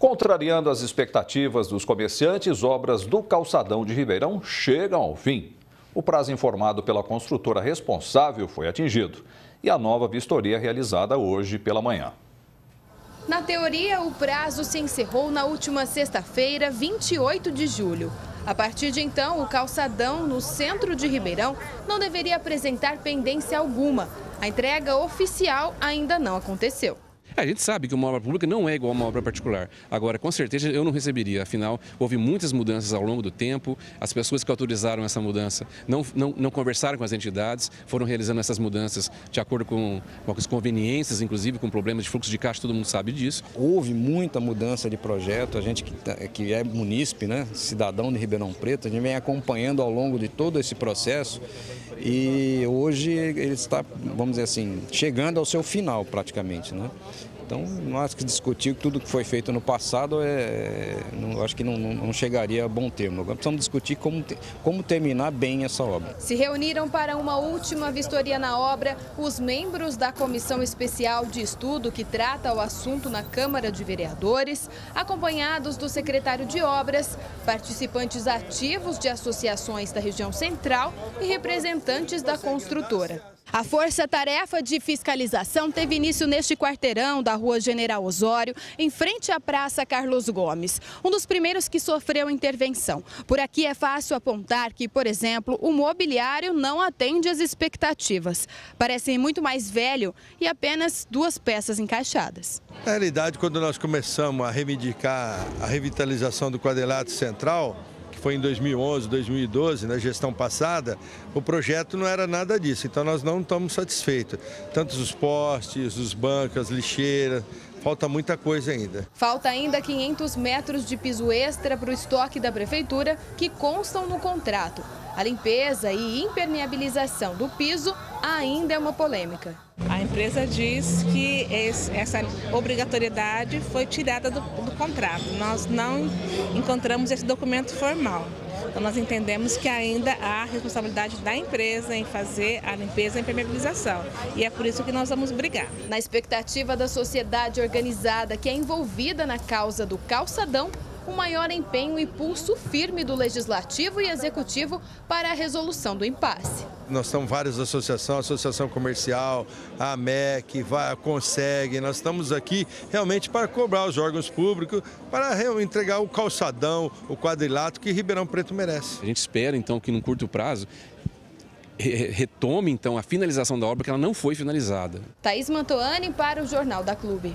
Contrariando as expectativas dos comerciantes, obras do calçadão de Ribeirão chegam ao fim. O prazo informado pela construtora responsável foi atingido e a nova vistoria realizada hoje pela manhã. Na teoria, o prazo se encerrou na última sexta-feira, 28 de julho. A partir de então, o calçadão no centro de Ribeirão não deveria apresentar pendência alguma. A entrega oficial ainda não aconteceu. A gente sabe que uma obra pública não é igual a uma obra particular. Agora, com certeza, eu não receberia. Afinal, houve muitas mudanças ao longo do tempo. As pessoas que autorizaram essa mudança não, não, não conversaram com as entidades, foram realizando essas mudanças de acordo com, com as conveniências, inclusive com problemas de fluxo de caixa, todo mundo sabe disso. Houve muita mudança de projeto. A gente que, tá, que é munícipe, né, cidadão de Ribeirão Preto, a gente vem acompanhando ao longo de todo esse processo e hoje ele está, vamos dizer assim, chegando ao seu final praticamente. Né? Então, nós que discutir tudo que foi feito no passado, é, não, acho que não, não, chegaria a bom termo. Agora precisamos discutir como, como terminar bem essa obra. Se reuniram para uma última vistoria na obra os membros da Comissão Especial de Estudo que trata o assunto na Câmara de Vereadores, acompanhados do secretário de Obras, participantes ativos de associações da região central e representantes da construtora. A força-tarefa de fiscalização teve início neste quarteirão da Rua General Osório, em frente à Praça Carlos Gomes, um dos primeiros que sofreu intervenção. Por aqui é fácil apontar que, por exemplo, o mobiliário não atende às expectativas. Parece muito mais velho e apenas duas peças encaixadas. Na realidade, quando nós começamos a reivindicar a revitalização do quadrilátero central, foi em 2011, 2012, na gestão passada, o projeto não era nada disso. Então nós não estamos satisfeitos. Tanto os postes, os bancos, as lixeiras, falta muita coisa ainda. Falta ainda 500 metros de piso extra para o estoque da prefeitura que constam no contrato. A limpeza e impermeabilização do piso ainda é uma polêmica. A empresa diz que essa obrigatoriedade foi tirada do, do contrato. Nós não encontramos esse documento formal. Então, nós entendemos que ainda há responsabilidade da empresa em fazer a limpeza e impermeabilização. E é por isso que nós vamos brigar. Na expectativa da sociedade organizada que é envolvida na causa do calçadão, o maior empenho e pulso firme do Legislativo e Executivo para a resolução do impasse. Nós estamos várias associações, Associação Comercial, a AMEC, a Consegue, nós estamos aqui realmente para cobrar os órgãos públicos, para entregar o calçadão, o quadrilátero que Ribeirão Preto merece. A gente espera então que num curto prazo retome então a finalização da obra que ela não foi finalizada. Thaís Mantoani para o Jornal da Clube.